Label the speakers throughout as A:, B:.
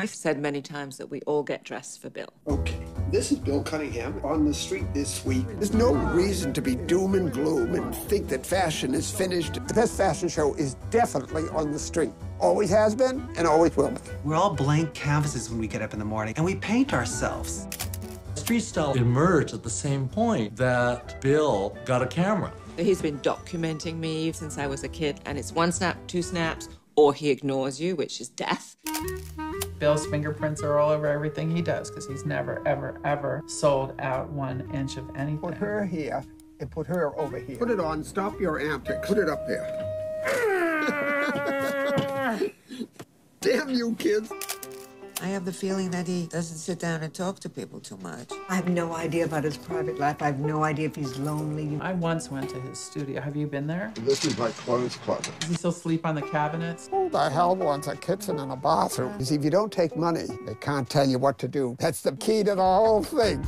A: I've said many times that we all get dressed for Bill.
B: Okay, this is Bill Cunningham on the street this week. There's no reason to be doom and gloom and think that fashion is finished. The best fashion show is definitely on the street. Always has been and always will be.
C: We're all blank canvases when we get up in the morning, and we paint ourselves.
D: Street style emerged at the same point that Bill got a camera.
A: He's been documenting me since I was a kid, and it's one snap, two snaps, or he ignores you, which is death.
E: Bill's fingerprints are all over everything he does because he's never, ever, ever sold out one inch of anything.
B: Put her here and put her over here. Put it on. Stop your antics. Put it up there. Damn you, kids.
F: I have the feeling that he doesn't sit down and talk to people too much.
G: I have no idea about his private life. I have no idea if he's lonely.
E: I once went to his studio. Have you been there?
B: This is my clothes closet.
E: Does he still sleep on the cabinets?
B: Who the hell wants a kitchen and a bathroom? You see, if you don't take money, they can't tell you what to do. That's the key to the whole thing.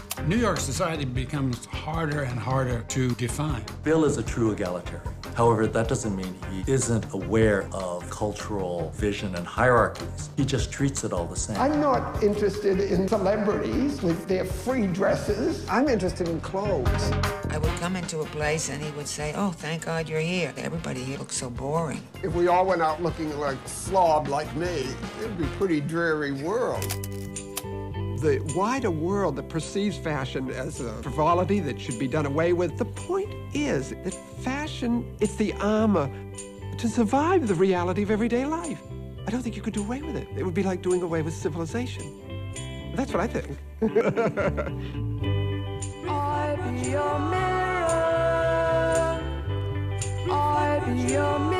H: New York society becomes harder and harder to define.
D: Bill is a true egalitarian. However, that doesn't mean he isn't aware of cultural vision and hierarchies. He just treats it all the same.
B: I'm not interested in celebrities with their free dresses. I'm interested in clothes.
F: I would come into a place and he would say, Oh, thank God you're here. Everybody here looks so boring.
B: If we all went out looking like slob like me, it'd be a pretty dreary world. The wider world that perceives fashion as a frivolity that should be done away with, the point is that fashion, it's the armor to survive the reality of everyday life. I don't think you could do away with it. It would be like doing away with civilization. That's what I think.
I: I be your mirror. I be your mirror.